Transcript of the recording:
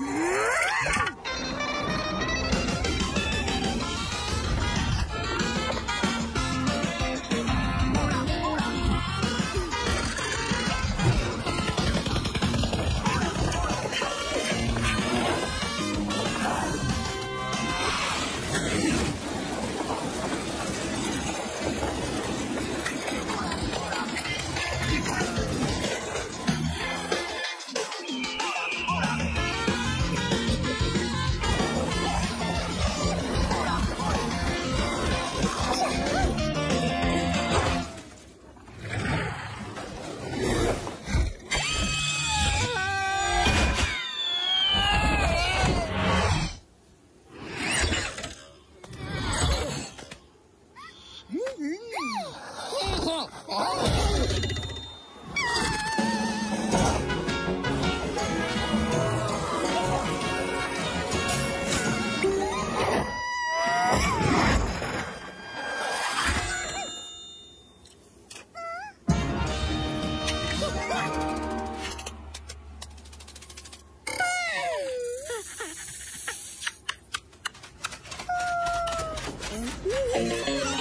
Yeah. Woo!